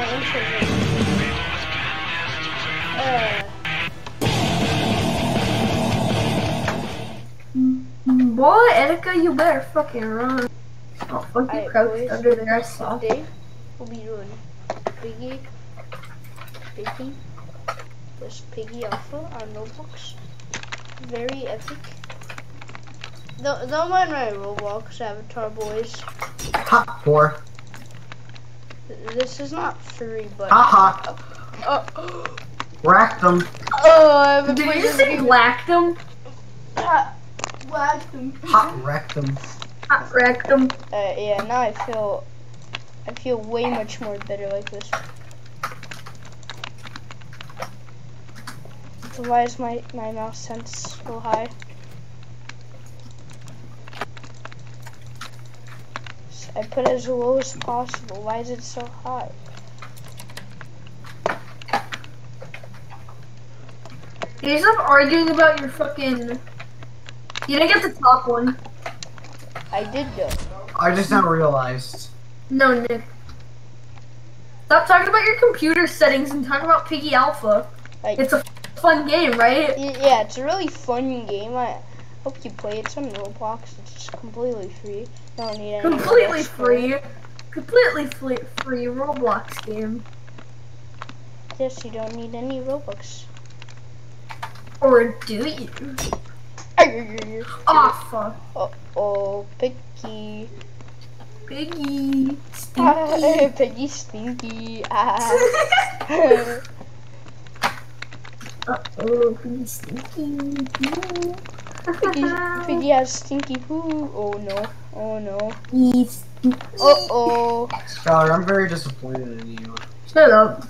my introvert. Uh, Boy, Erica, you better fucking run. Oh, fuck you Alright, crouched under there, I saw. today we'll be doing Piggy, Piggy, this Piggy Alpha on Roblox. Very epic. Don't, don't mind my Roblox avatar, boys. Ha, four. This is not free, but. Haha. Oh, Racked them. oh, I haven't Did you just say game. blacked him? Ah, whacked. Hot them. Hot him. Uh, yeah, now I feel, I feel way much more better like this. So why is my my mouse sense so high? I put it as low as possible. Why is it so high? You stop arguing about your fucking. You didn't get the top one. I did though. I just now realized. No, Nick. Stop talking about your computer settings and talk about Piggy Alpha. Like, It's a fun game, right? yeah, it's a really fun game. I hope you play it. It's on Roblox. It's just completely free. You don't need any Completely Robux for it. free. Completely free, free Roblox game. Yes, you don't need any Robux. Or do you? Oh, fuck. Oh, oh, Piggy. Piggy. Ah, Stinky. Piggy stinky. Ah. Uh-oh, Piggy stinky. Piggy, Piggy has stinky poo. Oh no. Oh no. He's. Uh oh. Skylar, I'm very disappointed in you. Shut up.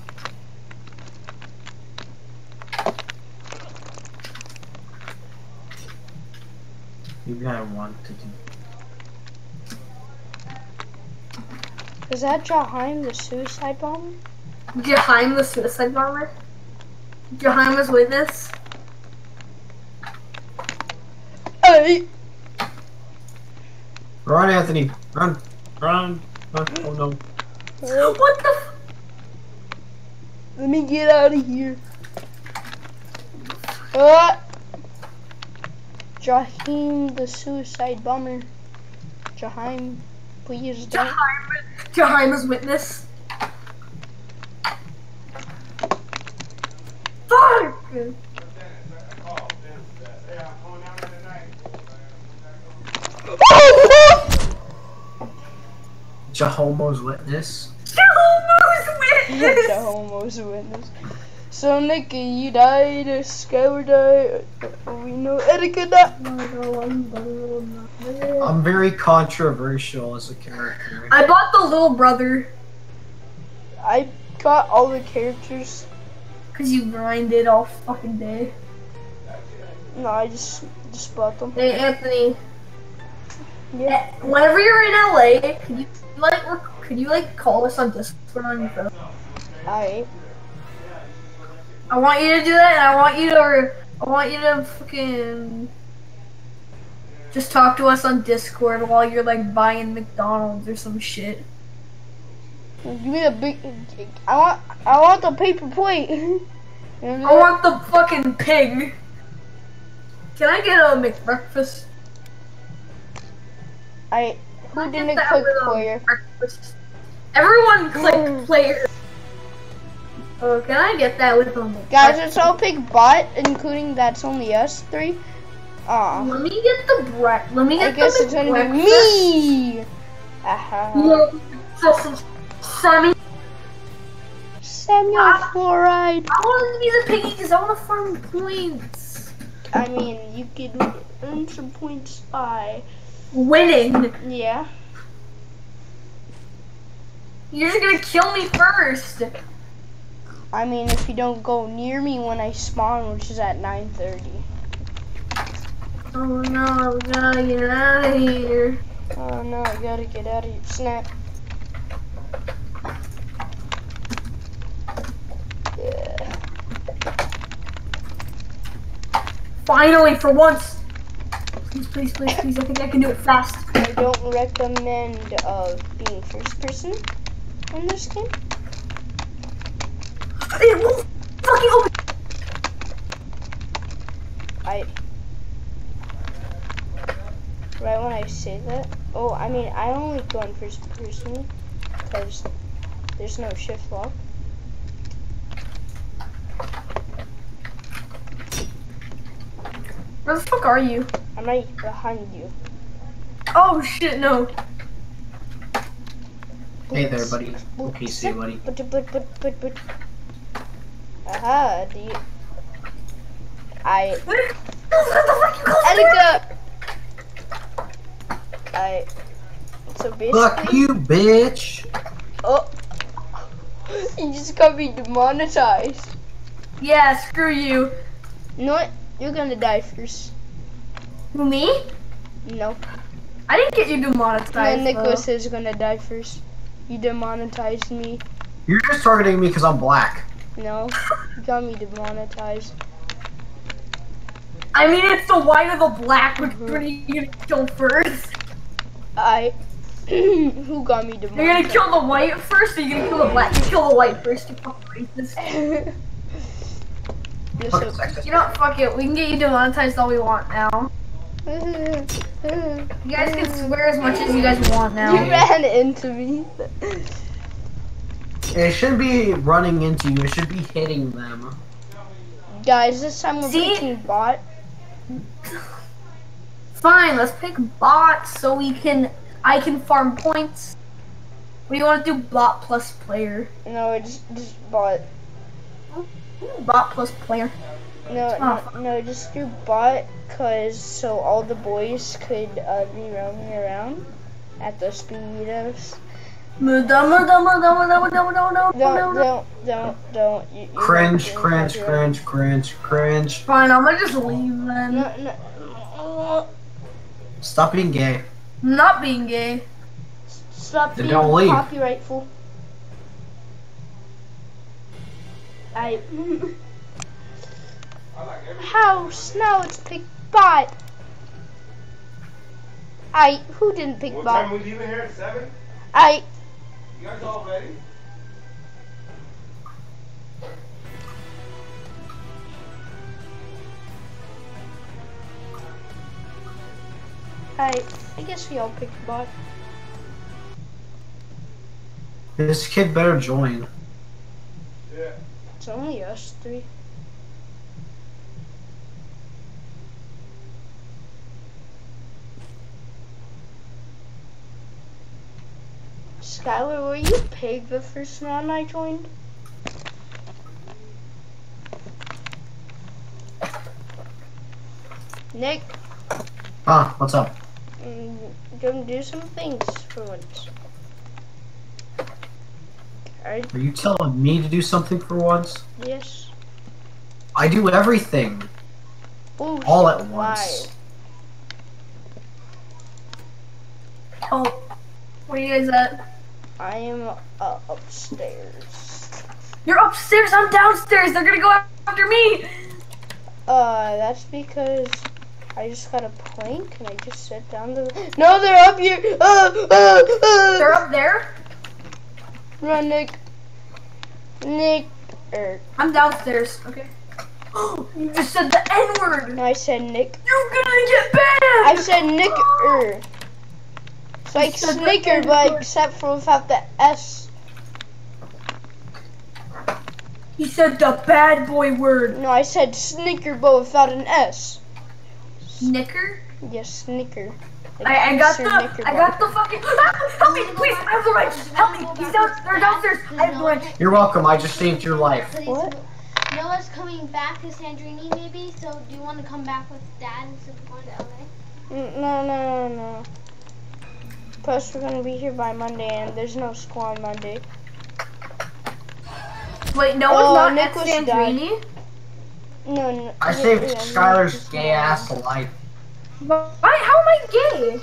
You had one to do. Is that Jaheim the suicide bomber? Jaheim the suicide bomber? Jaheim was witness? Hey! Run, Anthony. Run. Run. Run. Oh no. What the Let me get out of here. Ah! Jaheim the suicide bomber. Jaheim, please don't. Jaheim, Jaheim was witness? Fuck! Jehomo's witness. Jaheim witness! the homo's witness. So Nick, you died, Skylar died, we know Erika died. I'm very controversial as a character. I bought the little brother I got all the characters. because you grinded all fucking day. No, I just just bought them. Hey Anthony, Yeah. whenever you're in LA, could you like rec- could you like call us on Discord on your phone? Alright. I want you to do that, and I want you to I want you to fucking just talk to us on Discord while you're like buying McDonald's or some shit. Give me the big. I want. I want the paper plate. I want the fucking pig. Can I get a McBreakfast? I. Who didn't click with a breakfast? Everyone click Mm. player. Oh, can I get that with McBreakfast? Guys, let's all pick bot, including that's only us three. Aw. Let me get the bread. Let me I get guess the it's McBreakfast. me. So some Sammy. Samuel Ah. Chloride. I want to be the piggy because I want to farm points. I mean, you could earn some points by. Winning. Yeah. You're just gonna kill me first. I mean, if you don't go near me when I spawn, which is at 9:30. Oh no, we gotta get out of here. Oh no, I gotta get out of here. Snap. Yeah. Finally, for once. Please, please, please, please. I think I can do it fast. I don't recommend uh, being first person in this game. It won't fucking open. I. Right when I say that. Oh, I mean, I only go in first person because there's no shift lock. Where the fuck are you? I'm right behind you. Oh shit, no. Hey there, buddy. Okay, see you, buddy. But but but but but. Aha, do you? I. What the fuck you call Erica. I. So basically. Fuck you, bitch! Oh. You just got me demonetized. Yeah, screw you. You know what? You're gonna die first. Who, me? No. I didn't get you No, demonetized. Nicholas though. is gonna die first. You demonetized me. You're just targeting me because I'm black. No. You got me demonetized. I mean, it's the white or the black. Which mm-hmm. one are you gonna kill first? I. Who got me demonetized? You're gonna kill the white first, or you're gonna kill the black? You kill the white first. You fucking racist. You're Fuck so- sexist. You know, what, fuck it. We can get you demonetized all we want now. You You guys can swear as much as you guys want now. You ran into me. It shouldn't be running into you, it should be hitting them. Guys, this time we're See? picking bot. Fine, let's pick bot so we can. I can farm points. What do you want to do? Bot plus player. No, it's just bot. Bot plus player. No, no, no, just do bot, cause so all the boys could uh, be roaming around at the speed of. s- Muda, muda, muda, muda, muda, muda, muda, Don't, muda. don't, don't, don't. You, you're Cringe, not doing cringe, copyright. cringe, cringe, cringe. Fine, I'm gonna just leave then. No, no. Stop being gay. I'm not being gay. Stop Then being don't leave. copyrightful. I. House. Now it's pick bot. I. Who didn't pick What time bot? we leaving here at seven? I. You guys all ready? I. I guess we all picked bot. This kid better join. Yeah. It's only us three. Skylar, were you pig the first round I joined? Nick, Ah, what's up? mm, gonna do some things for once. Alright, Are you telling me to do something for once? yes. I do everything. Bullshit. All at Why? once. Oh, where you guys at? I am uh, upstairs. You're upstairs. I'm downstairs. They're gonna go after me. Uh, that's because I just got a plank and I just sat down to. No, they're up here. Uh, uh, uh. They're up there. Run, Nick. Nick. Er, I'm downstairs. Okay. you just said the N word. no, I said Nick. You're gonna get banned. I said Nick. Er. It's like said the snicker, but except for without the S. He said the bad boy word. No, I said snicker, but without an S. Snicker. Yes, snicker. Like I, I got Sir the I got the fucking ah, help me please I have the wrench help me he's down they're downstairs I have the wrench You're welcome, I just saved your life. What? Noah's coming back to Sandrini maybe, so do you want to come back with dad instead of going to LA? No, no, no, no. Plus, we're gonna be here by Monday, and there's no school on Monday. wait no Oh, one's not Nick at was Sandrini No, no. I saved yeah, Skylar's no, gay ass life. why how am I gay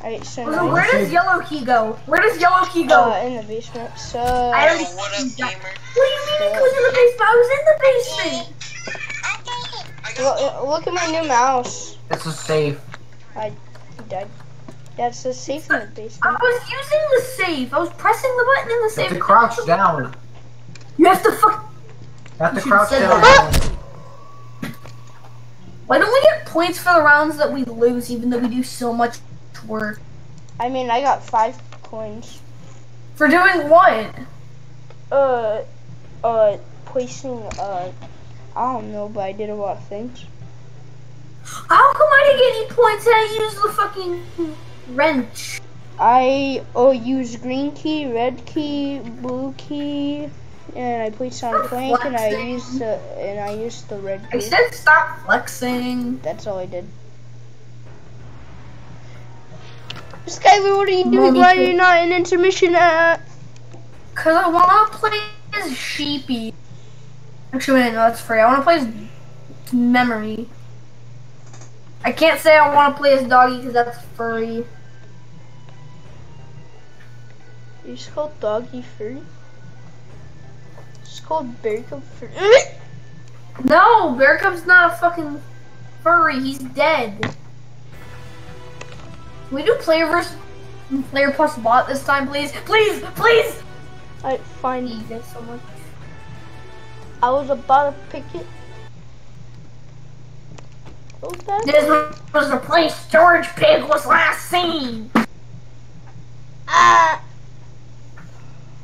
Alright, so so now, where does yellow key go where does yellow key go uh, in the basement. So, I already Oh, what up, gamer? what do you mean it goes in the basement I was in the basement look, look at my new mouse. This is safe. I died. That's the safe in the I was using the safe I was pressing the button in the safe. You have to crouch down. you have to fuck At the You crouch down. said Why don't we get points for the rounds that we lose, even though we do so much work? I mean, I got five coins. For doing what? Uh, uh, placing, uh, I don't know, but I did a lot of things. How come I didn't get any points and I used the fucking wrench? I oh use green key, red key, blue key, and I placed on plank, and I Flexing. used the and I used the red Key. I said stop flexing. That's all I did. Skylar, what are you doing? Why are you not in intermission? Uh, Cause I wanna play as Sheepy. Actually, wait, no, that's free. I wanna play as Memory. I can't say I wanna play as Doggy because that's furry. you just called doggy furry. It's called bear cub furry. No, Bear Cub's not a fucking furry. He's dead. Can we do player versus player plus bot this time, please? Please, please. I find you guys so much. I was about to pick it. Okay. This was the place George Pig was last seen. Ah.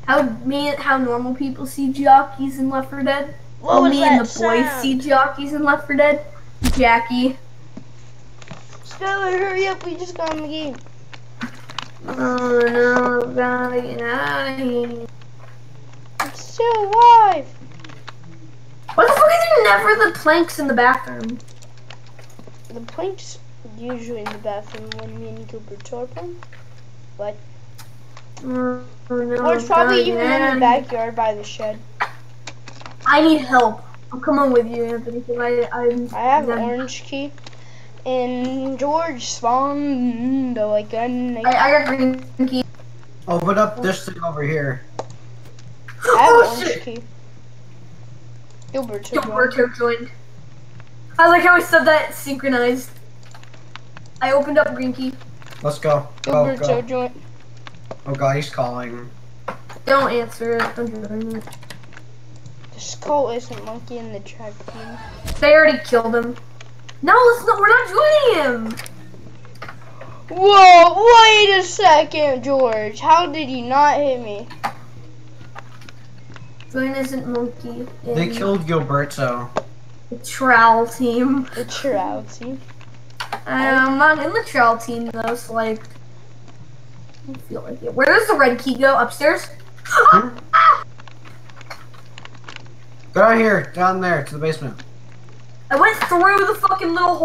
How me how normal people see jockeys in Left 4 Dead? What How was me that and the boys see jockeys in Left 4 Dead? Jackie. Skylar, hurry up! We just got in the game. Oh no, gotta get out of here. It's still alive. What the fuck is there never the planks in the bathroom? The plank's usually in the bathroom when me and Gilbert are playing. But Oh, no, or it's probably gotta even get in the backyard by the shed. I need help. I'm coming with you, Anthony. 'cause I I'm, I have an orange key. And George spawned like a naked. I, I got green key. Open up this thing over here. I have oh an orange shit! key. Gilbert took one. Gilberto joined. I like how I said that synchronized. I opened up green key. Let's go. Oh, go, Gilberto go. joined. Oh god, he's calling. Don't answer it. Don't join it. The skull isn't monkey in the track team. They already killed him. No, let's not. We're not joining him. Whoa! Wait a second, George. How did he not hit me? Join isn't monkey. In They killed Gilberto. The trowel team. The Trout team. I'm not in the trowel team though, so like. I feel like it. Where does the red key go? Upstairs? Go down here, down there, to the basement. I went through the fucking little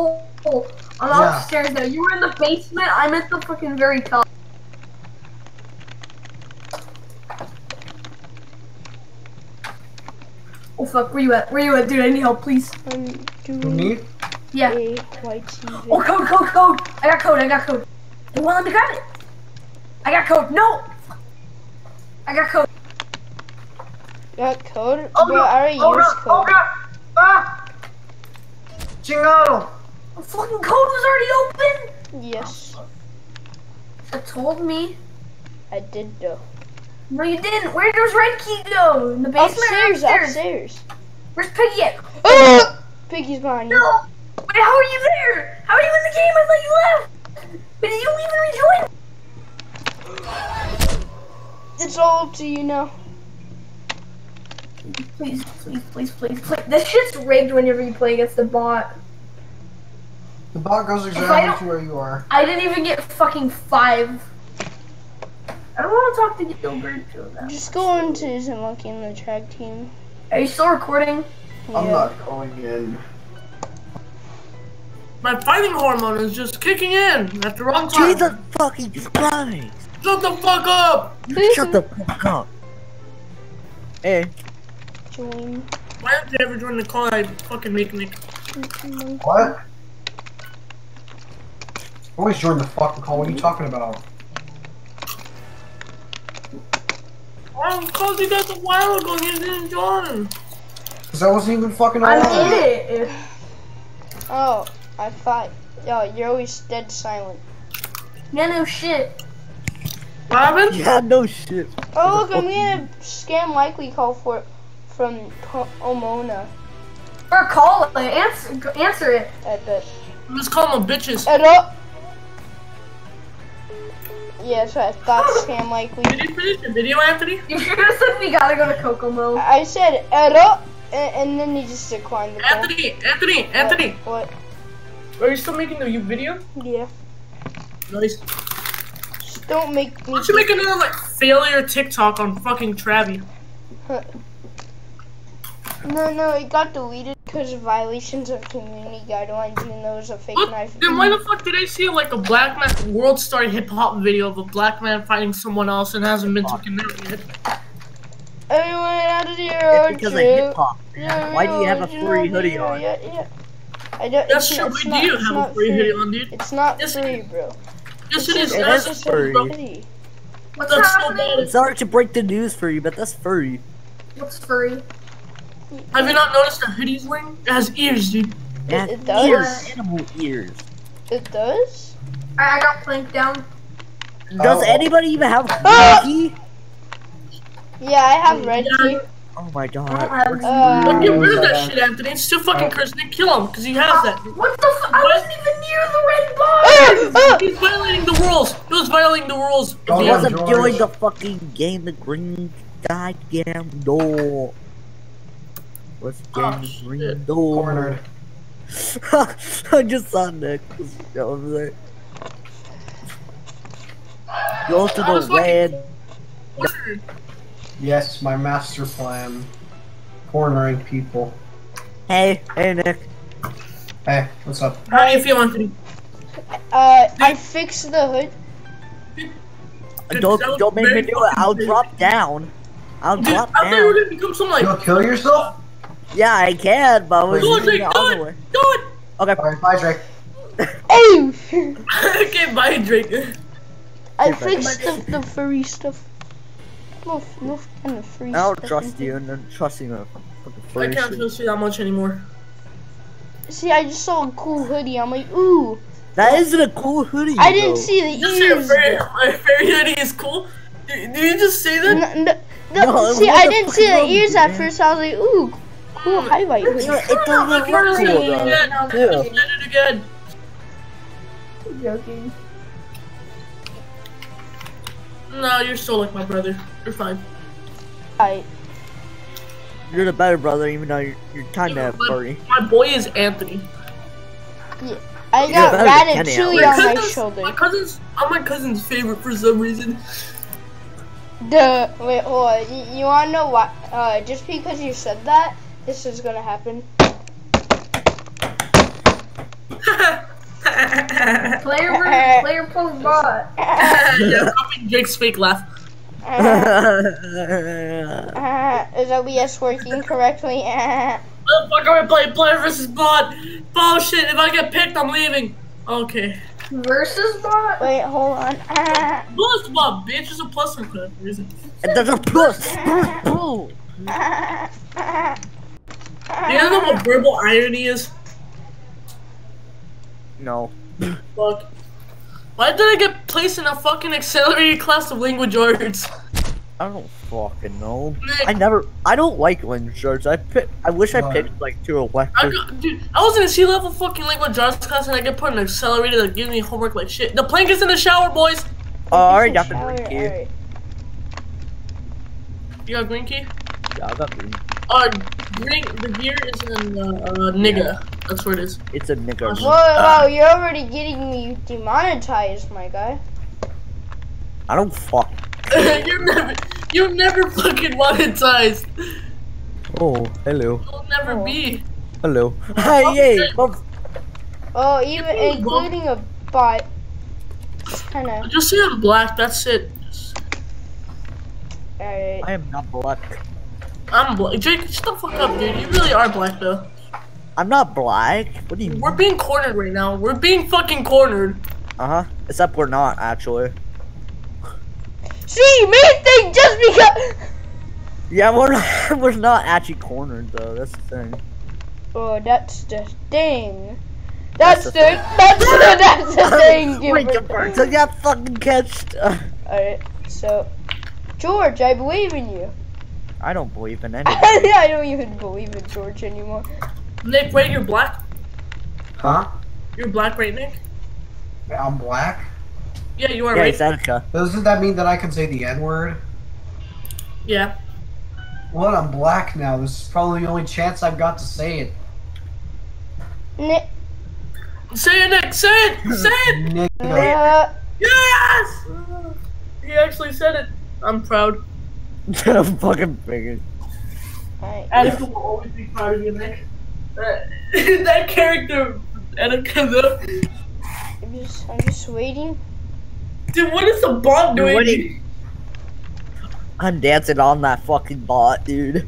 hole. I'm Yeah. upstairs though. You were in the basement. I'm at the fucking very top. Fuck, where you at? Where you at, dude? I need help, please. I'm doing me? Yeah. a white TV. Oh, code, code, code. I got code. I got code. They won't let me grab it. I got code. No. I got code. Got code? Oh but no. I already oh, used no. code. Oh god. Ah. Chingado! The fucking code was already open. Yes, It told me. I did though. No, you didn't. Where does red key go? In the basement or Upstairs, upstairs? upstairs. Where's Piggy at? Ah! Piggy's behind you. No! Wait, how are you there? How are you in the game? I thought you left! But did you even rejoin? It's all up to you now. Please, please, please, please, please. This shit's rigged whenever you play against the bot. The bot goes exactly to where you are. I didn't even get fucking five. I don't want to talk to Gilbert. Joe, now. Just go into Isn't Monkey in the track team. Are you still recording? I'm not going in. My fighting hormone is just kicking in at the wrong time. Jesus fucking Christ! Shut the fuck up! Shut the fuck up! Hey, Join. Why don't you ever join the call I fucking make Nick? What? Always join the fucking call. What are you talking about? I called you guys a while ago and you didn't join. Cause I wasn't even fucking I'm on. in it. Oh, I thought. Yo, you're always dead silent. Yeah, no shit. What happened? yeah, no shit. Oh, look, I'm getting a scam likely call for from Po- Omona. Or call it. Answer, answer it. I bet. Let's call them bitches. Hello. Oh, Yeah, so I thought Sam like we. Did you finish the video, Anthony? You should have said we gotta go to Kokomo. I said hello, and, and then he just declined the call. Anthony, Anthony, Anthony. What? Are you still making the you video? Yeah. Nice. Just don't make me. Why don't you make another like failure TikTok on fucking Travi? No, no, it got deleted because of violations of community guidelines, even though it was a fake What? knife. Then why the fuck did I see like a black man world star hip hop video of a black man fighting someone else and hasn't been taken out yet? Everyone out of here, It's because you? of hip hop. Yeah, Why do you have a yeah, furry hoodie on? Yeah, yeah. I don't. That's it's, true. it's We not, do it's have a not free free. hoodie on, dude. It's not Yes, free, bro. Yes, it is. It That's is furry. Hoodie. What's That's so happening? bad. Sorry to break the news for you, but that's furry. What's furry? Have you not noticed the hoodie's wearing? It has ears, dude. It, it does? Ears, animal ears. It does. I, I got Plank down. Does Oh. anybody even have Ah! Yeah, I have red key. Oh my god. I don't have- Uh, But get rid of that shit, Anthony. It's too fucking cursed. Then kill him, because he has that. What the f- I wasn't even near the red bar! Ah! Ah! He's violating the rules. He was violating the rules. Oh, He wasn't doing the fucking game, the green goddamn door. What's Oh, game the shit. green door? Cornered. I just saw Nick. was over there. Go to the fucking- red. Yes, my master plan. Cornering people. Hey, hey Nick. Hey, what's up? How do you feel, Anthony? Uh, I fixed the hood. Good, Don't don't make me do it. I'll drop down. I'll Dude, drop I thought you were down. gonna become some like. You'll kill yourself? Yeah, I can, but I was Do it, doing Drake. it Do other way. it. Do it. Okay. Alright, bye, Drake. Oh! okay, bye, Drake. I Goodbye. fixed the, the furry stuff. No, no kind of free I don't stuff trust in you here. and then trusting a fucking I can't shit. trust you that much anymore. See, I just saw a cool hoodie. I'm like, ooh. That isn't a cool hoodie. I didn't though. see the You say a ears. fairy, a fairy hoodie is cool? Did, did you just say that? N- n- No, no, see, what I didn't see is the wrong with ears you, at man? first. I was like, ooh, cool highlight hoodie. It doesn't look cool Say it though. again. No, Yeah. Say it again. joking. No, you're still like my brother. You're fine. I, You're the better brother, even though you're, you're kind Yeah, of but- furry. My boy is Anthony. Yeah. I You're got better than Kenny, Ratatouille on my cousin's, shoulder. my cousin's, I'm my cousin's favorite for some reason. Duh. Wait, hold on. You, you wanna know why? Uh, just because you said that, this is gonna happen. Player versus player post bot. yeah, copying Drake's fake laugh. Uh, is OBS working correctly? Oh, fuck, are we playing player versus bot? Oh, Bullshit, if I get picked, I'm leaving. Okay. Versus bot? Wait, hold on. Uh, plus bot, bitch, is a plus one for that reason. there's a plus. Uh, uh, Boom. Do you know what verbal irony is? No. Fuck. Why did I get placed in a fucking accelerated class of language arts? I don't fucking know. Nick, I never. I don't like language arts. I pick. I wish I picked like two I elective. dude, I was in a C level fucking language arts class and I get put in an accelerated that gives me homework like shit. The plank is in the shower, boys. Oh, I already got the green key. alright. You got green key? Yeah, I got green. Uh, green. The gear is in uh, uh nigga. That's where it is. It's a nigga. Whoa, whoa, you're already getting me demonetized, my guy. I don't fuck. you're never, you're never fucking monetized. Oh, hello, You'll never Oh. be. hello. Hi, yay. Oh, even including a bot. Kind of. Just say I'm black. That's it. Alright. I am not black. I'm black. Jake, shut the fuck up, dude. You really are black though. I'm not black. What do you? Mean? We're being cornered right now. We're being fucking cornered. Uh huh. Except we're not actually. See, main thing just because. Yeah, we're not, we're not actually cornered though. That's the thing. Oh, that's the thing. That's, That's the, the that's the that's the thing. Wait, Gilbert. you got fucking catched. Uh, Alright, so George, I believe in you. I don't believe in anything. I don't even believe in George anymore. Nick, wait, you're black. Huh? You're black, right, Nick? I'm black. Yeah, you are yeah, right. Zeneca. Doesn't that mean that I can say the N word? Yeah. What? I'm black now. This is probably the only chance I've got to say it. Nick, Say it, Nick. Say it. Say it. Nick. uh, Yes. He actually said it. I'm proud. I'm fucking figured. alright. Attica will always be proud of you, Nick. That, that character, Attica, though. I'm just, I'm just waiting. Dude, what is the bot Dude, doing? what is- I'm dancing on that fucking bot, dude.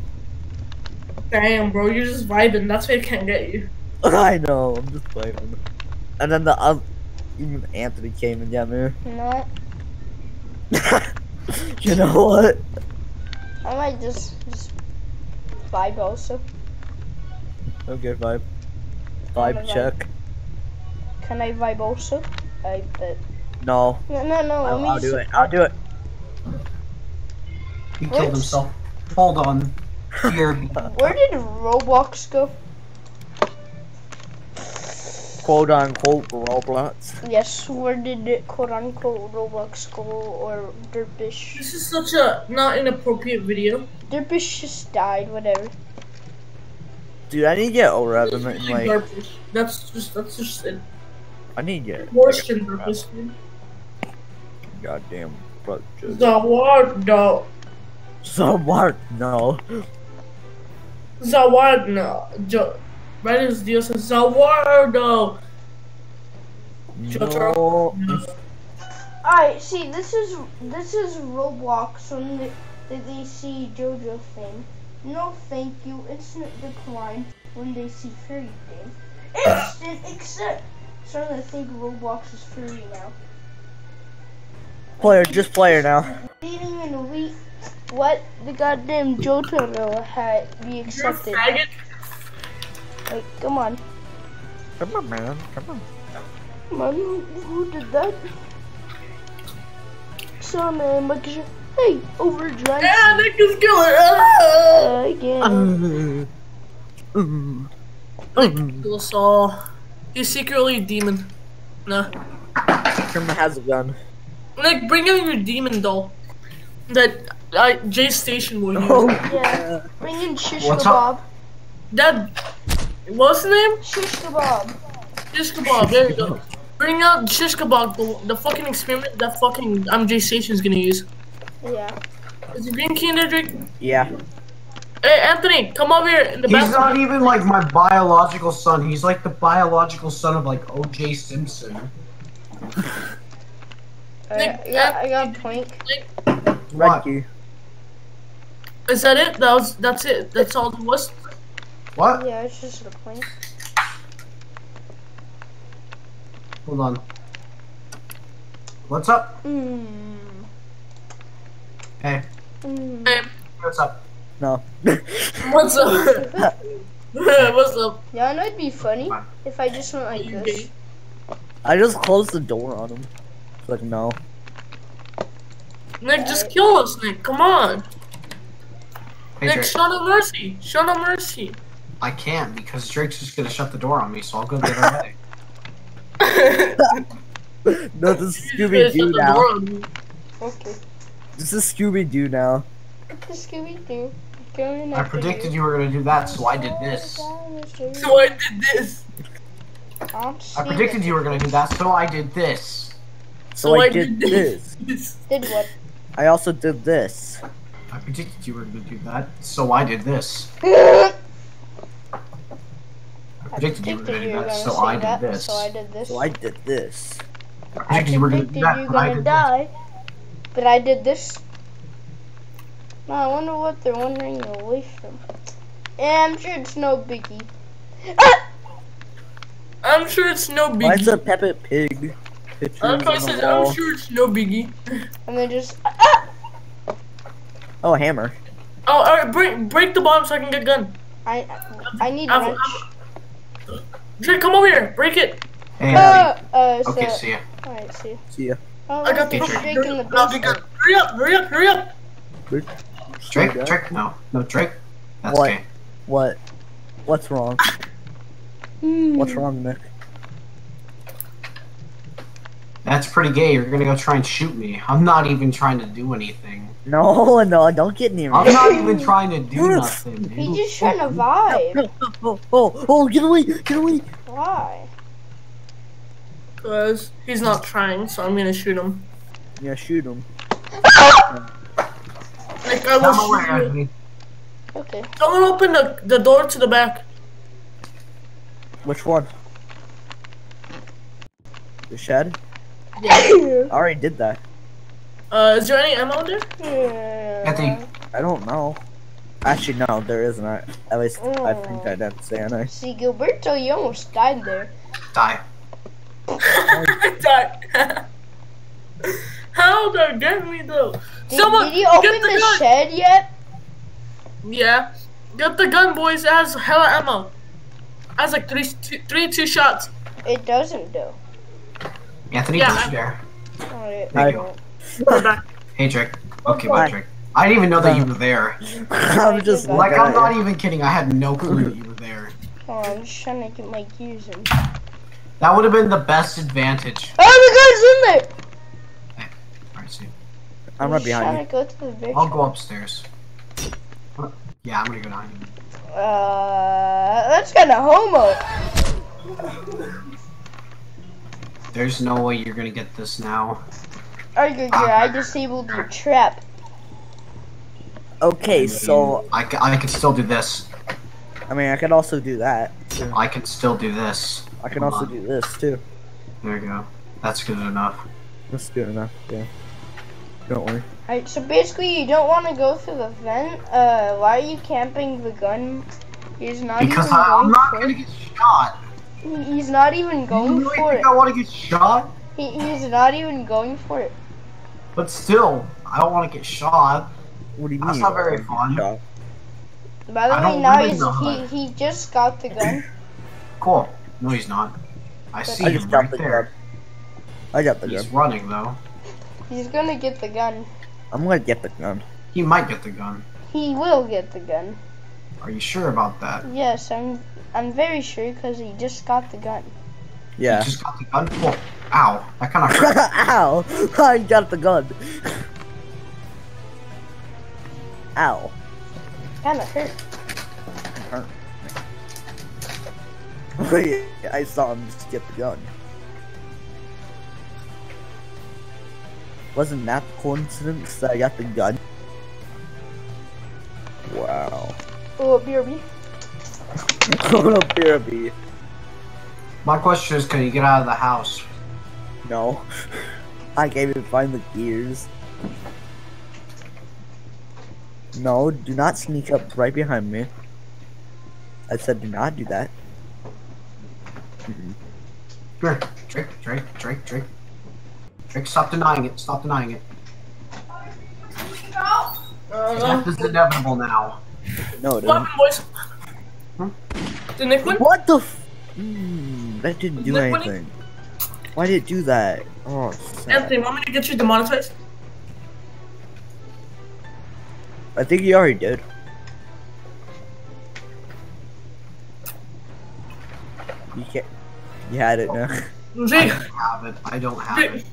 Damn, bro, you're just vibing. That's why I can't get you. I know, I'm just playing. And then the other, even Anthony came and got me. Not. you know what? I might just, just vibe also. Okay, vibe. Wanna Vibe vibe? check. Can I vibe also? I bet. No, No, no, no. I'll, I'll do it. I'll do it. He What? killed himself. Hold on. Here. Where did Roblox go? Quote unquote Roblox. Yes, where did quote unquote Roblox go or Derpish? This is such a not inappropriate video. Derpish just died, whatever. Dude, I need to get O11 and like, Garbage. That's just that's just it. I need to get Worse than purpose, dude. goddamn butt jokes. Zawardo. Somewhat, no. Zawardo. Jo- Buenos dias, Zawardo. No. Alright, see, this is this is Roblox when they, they, they see JoJo thing. No, thank you. Instant decline when they see furry thing. Instant accept. Starting to think Roblox is furry now. Player, just player now. They didn't even read what the goddamn Jotaro had be You're a accepted. Faggot. Like, come on. Come on, man. Come on. Man, who, who did that? Son, uh, Makisha. Hey, overdrive. Yeah, Nick is killing. Ah! Uh, again. Kill us all. He's secretly a demon. Nah. Kermit has a gun. Nick, bring in your demon doll. That uh, J Station will use. Oh, Yeah. Bring in shish What's kebab. That. What's the name? Shish kebab. Shish kebab. There you go. Bring out shish kebab, the, the fucking experiment that fucking um, J Station's gonna use. Yeah. Is the green key in there, Drake? yeah. Hey, Anthony, come over here in the He's back. not even like my biological son. He's like the biological son of like O.J. Simpson. Uh, yeah, I got a point. Red What? Is that it? That was. That's it. That's all it was. What? Yeah, it's just a point. Hold on. What's up? Hmm. Hey, Mm. Hey, what's up? No. what's up? what's up? Yeah, I know it'd be funny if I just went like this. I just closed the door on him. It's like, no. Nick, just kill us, Nick. Come on. Hey, Nick, Drake. show no mercy. Show no mercy. I can't because Drake's just gonna shut the door on me, so I'll go the other way. No, this is Scooby Doo now. door on me. Okay. This is Scooby Doo now. It's Scooby Doo. I predicted you were gonna do that, so I did this. So I did this. I predicted you were gonna do that, so I did this. So, I, did this. Did what? I also did this. I predicted you were gonna do that, so I did this. I I predicted you were gonna predicted do you were that, gonna so say I that, did this. so I did this. So I did this. I I predicted you were gonna do predicted that, you but I gonna did this. die, but I did this. Now I wonder what they're wondering away from. Yeah, I'm sure it's no biggie. Ah! I'm sure it's no Why is biggie. a Peppa Pig picture I'm, on probably the said, wall? I'm sure it's no biggie. And then just ah! Oh, hammer. Oh, alright, break break the bottom so I can get gun. I I need a I'm- wrench. I'm- Drake, come over here. Break it. Hey, Uh, uh, so, okay, see ya. Alright, see. ya. See ya. Oh, I got the let's Drake. in the I'll basement. good. Hurry up, hurry up, hurry up. Drake, Sugar. Drake, no, no Drake. That's What? gay. What? What's wrong? Hmm. What's wrong, Nick? That's pretty gay. You're gonna go try and shoot me. I'm not even trying to do anything. No, no, don't get near me. I'm not even trying to do nothing. He's just oh, trying to vibe. Oh, oh, oh, get away, get away. Why? Cause he's not trying, so I'm gonna shoot him. Yeah, shoot him. Like I Come will away, shoot you. Okay. Someone open the, the door to the back. Which one? The shed? Yeah. I already did that. Uh, is there any ammo there? Yeah. Anthony, I don't know. Actually, no, there isn't. At least I think I didn't say any. See, Gilberto, you almost died there. die. I died. How they get me though? Did, Someone did you open the, the, gun. shed yet? Yeah, get the gun, boys. It has hella ammo. It has like three, two, three, two shots. It doesn't, though. Anthony, Yeah, push I- there. Alright. There you Hi. go. We're back. Hey, Drake. Okay, Hi. bye, Drake. I didn't even know that you were there. I'm just Like, Like, I'm not even kidding. I had no clue that you were there. Oh, I'm just trying to get my gears in. That would have been the best advantage. Oh, the guy's in there! Alright, see. I'm right just behind trying you. to go to the very I'll go upstairs. Yeah, I'm gonna go down. Uh, that's kind of homo. There's no way you're gonna get this now. Alright, good. I disabled your trap. Okay, so I, ca- I can still do this. I mean, I could also do that. too. I can still do this. I can also do this too. There you go. That's good enough. That's good enough. Yeah. Don't worry. Alright, so basically, you don't want to go through the vent. Uh, why are you camping the gun? He's not Because even I, going I'm not for gonna it. get shot. He- He's not even going You going really for think it. I want to get shot? He, he's not even going for it. But still, I don't want to get shot. What do you That's mean? not very fun. Shot? By the I way, now he's, he, he just got the gun. Cool. No, he's not. I see I just him got right the there. gun. I got the He's gun. He's running though. He's gonna get the gun. I'm gonna get the gun. He might get the gun. He will get the gun. Are you sure about that? Yes, I'm. I'm very sure because he just got the gun. Yeah. You just got the gun. Cool. Ow. That kind of hurt. Ow! I got the gun. Ow. Kinda hurt. Wait, I saw him just get the gun. Wasn't that the coincidence that I got the gun? Wow. Oh, BRB. oh, a BRB. My question is, can you get out of the house? No. I can't even find the gears. No, do not sneak up right behind me. I said do not do that. Mm-mm. Here, Drake, Drake, Drake, Drake. Drake, stop denying it. Stop denying it. Uh, Death is inevitable now. No, it what isn't. happened, boys? Huh? Did Nick win? What the f- mm, That didn't do Look what he- anything. Why did it do that? Oh, sad. Anthony, want me to get you demonetized? I think he already did. You can't. You had it now. I Jake, don't have it. I don't have it.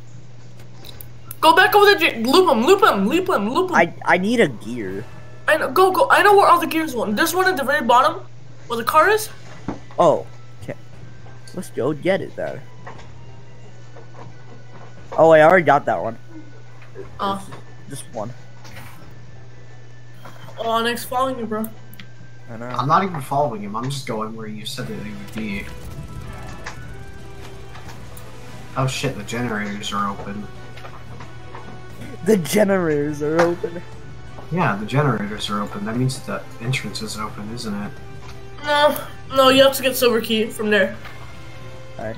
Go back over there, Jake. Loop him, loop him, loop him, loop him. I I need a gear. I know, go, go. I know where all the gears went. This one at the very bottom, where the car is. Oh, okay. Let's go get it then. Oh, I already got that one. Uh, Just one. oh, Nick's following you, bro. I know. I'm not even following him. I'm just going where you said that they would be. Oh shit, the generators are open. The generators are open. Yeah, the generators are open. That means that the entrance is open, isn't it? No, no, you have to get silver key from there. Alright.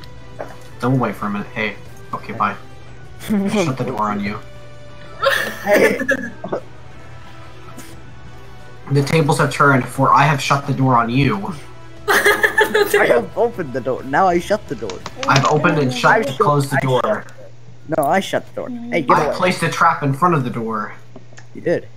Don't wait for a minute. Hey, okay, bye. Shut the door on you. Hey, The tables have turned, for I have shut the door on you. I have opened the door. Now I shut the door. I've opened and shut and closed the door. No, I shut the door. Hey, get I away. placed a trap in front of the door. You did.